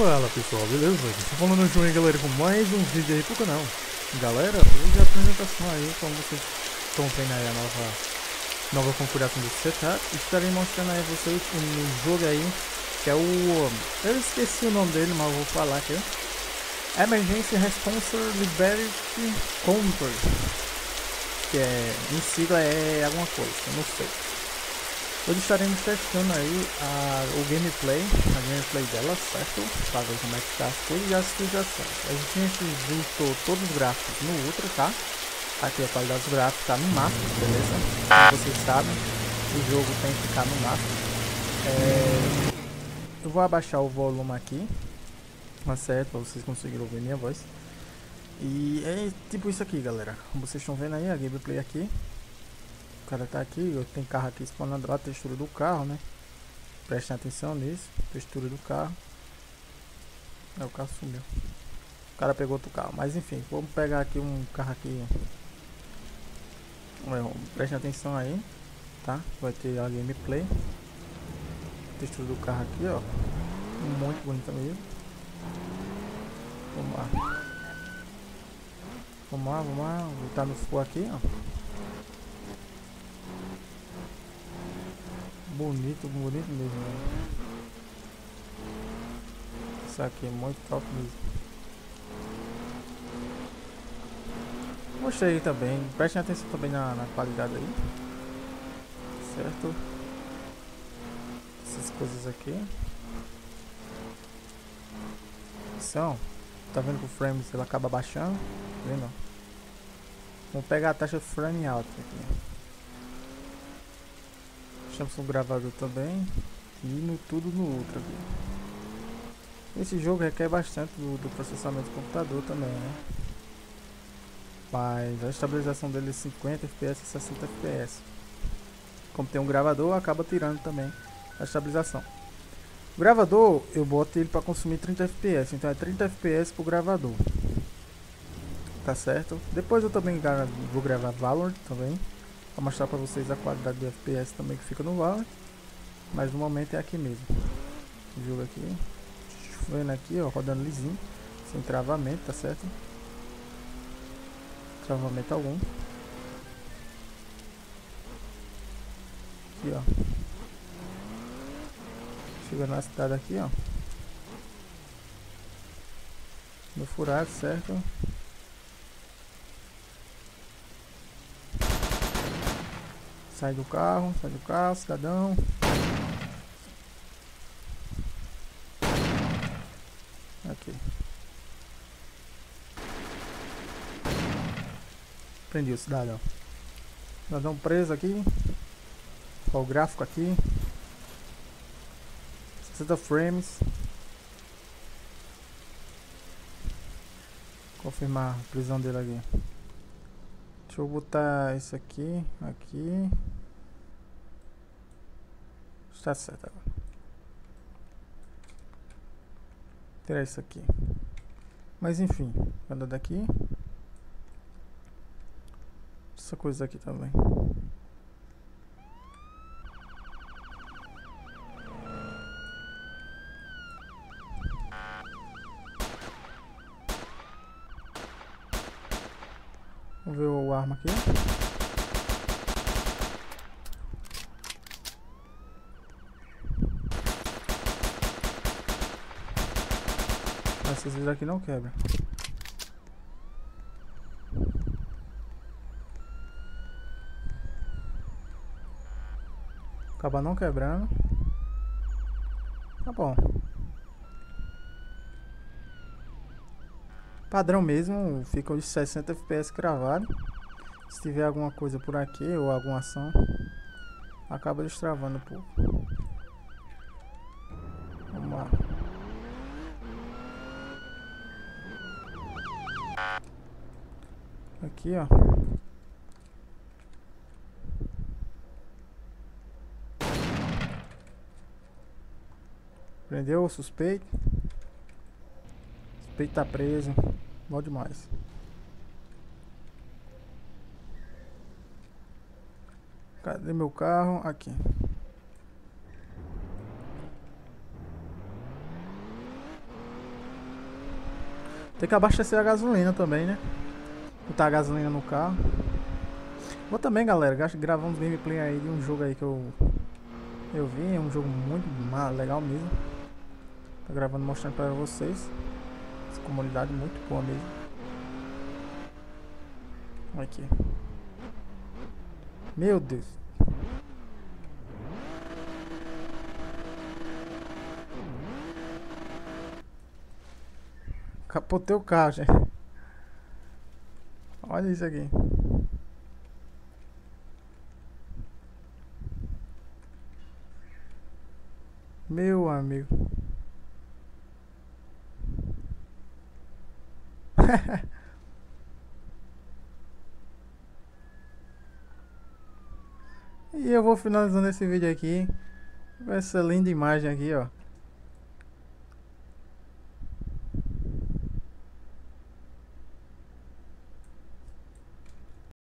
Fala pessoal, beleza? Estou falando hoje aí galera com mais um vídeo aí pro canal. Galera, hoje a apresentação aí, como vocês estão vendo aí a nova, nova configuração do setup. Estarei mostrando aí a vocês um jogo aí, que é o... Eu esqueci o nome dele, mas vou falar aqui Emergency Response Liberty Counter Que é, em sigla é alguma coisa, não sei Hoje estaremos testando aí a, o gameplay, a gameplay dela, certo? Para ver como é que tá as coisas e as atualizações. A gente juntou todos os gráficos no Ultra, tá? Aqui a qualidade dos gráficos tá no máximo, beleza? Como vocês sabem, o jogo tem que ficar no máximo. É... Eu vou abaixar o volume aqui, tá certo? Para vocês conseguirem ouvir minha voz. E é tipo isso aqui, galera. Como vocês estão vendo aí, a gameplay aqui cara tá aqui, tem carro aqui explorando a textura do carro, né? Prestem atenção nisso, textura do carro. É, o carro sumiu. O cara pegou outro carro, mas enfim, vamos pegar aqui um carro aqui. É, prestem atenção aí, tá? Vai ter a gameplay. Textura do carro aqui, ó. Muito bonita mesmo. Vamos lá. Vamos lá, vamos lá. Vou no full aqui, ó. Bonito, bonito mesmo. Né? Isso aqui é muito top mesmo. Gostei também. Prestem atenção também na, na qualidade aí. Certo? Essas coisas aqui. São. Tá vendo que o frame ele acaba baixando? Tá vendo? Vamos pegar a taxa de frame alta aqui deixamos gravador também e no tudo no Ultra. Esse jogo requer bastante do, do, processamento do computador também, né? Mas a estabilização dele é 50 fps e 60 fps. Como tem um gravador, acaba tirando também a estabilização. O gravador, eu boto ele para consumir 30 fps, então é 30 fps pro gravador. Tá certo? Depois eu também vou gravar Valorant também. Mostrar para vocês a qualidade de FPS também que fica no Valorant. Mas no momento é aqui mesmo. Jogo aqui. Vendo aqui, ó, rodando lisinho. Sem travamento, tá certo? Travamento algum. Aqui, ó. Chegando na cidade aqui, ó. No furado, certo? Sai do carro, sai do carro, cidadão. Aqui. Prendi o cidadão. Cidadão preso aqui. Qual o gráfico aqui? 60 frames. Confirmar a prisão dele aqui. Deixa eu botar isso aqui, aqui. Está certo agora. Tirar isso aqui. Mas enfim, anda daqui. Essa coisa aqui também. Vamos ver o arma aqui. Essas vezes aqui não quebra. Acaba não quebrando. Tá bom. Padrão mesmo, fica os 60 FPS cravado. Se tiver alguma coisa por aqui ou alguma ação, acaba destravando um pouco. Vamos lá. Aqui, ó. Prendeu o suspeito. O suspeito tá preso. Bom demais. Cadê meu carro? Aqui. Tem que abastecer a gasolina também, né? Botar a gasolina no carro. Vou também, galera, gravar uns gameplay aí de um jogo aí que eu eu vi, é um jogo muito legal mesmo. Tô gravando mostrando para vocês. Essa comunidade muito boa mesmo. Olha aqui. Meu Deus. Capotei o carro, gente. Olha isso aqui. Meu amigo. e eu vou finalizando esse vídeo aqui. Com essa linda imagem aqui, ó.